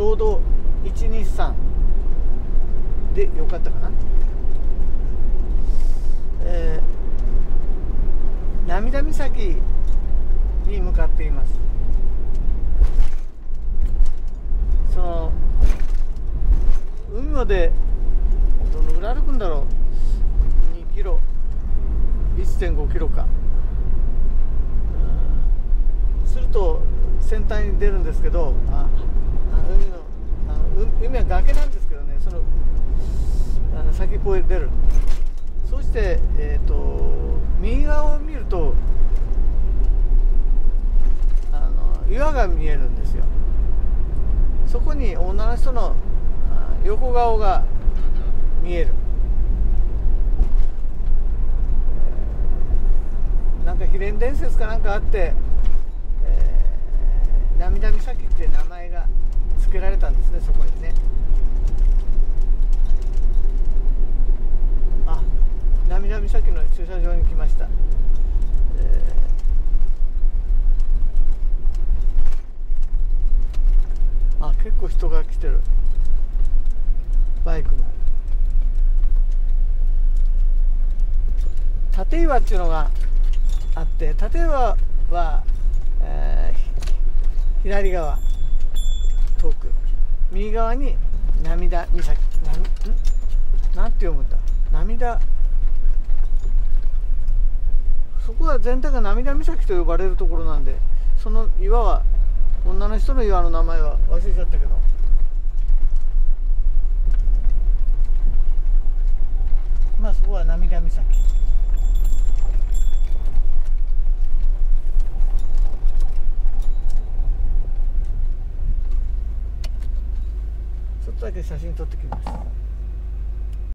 堂々123でよかったかな、えー、涙岬に向かっています。その海までどのぐらい歩くんだろう？2キロ。1.5キロか。すると先端に出るんですけどああ海のあ海は崖なんですけどねそのあの先っぽへ出る。そして、えーと、右側を見るとあの岩が見えるんですよ。そこに女の人の横顔が見える。なんか秘伝伝説かなんかあって、えー、涙岬って名前が付けでそこにね。あ涙岬の駐車場に来ました、えー、あ結構人が来てる。バイクも。立岩っていうのがあって立岩は、えー、左側遠く。右側に涙岬。なん？なんて読むんだ？涙。そこは全体が涙岬と呼ばれるところなんでその岩は女の人の岩の名前は忘れちゃったけど。まあそこは涙岬ちょっとだけ写真撮ってきます。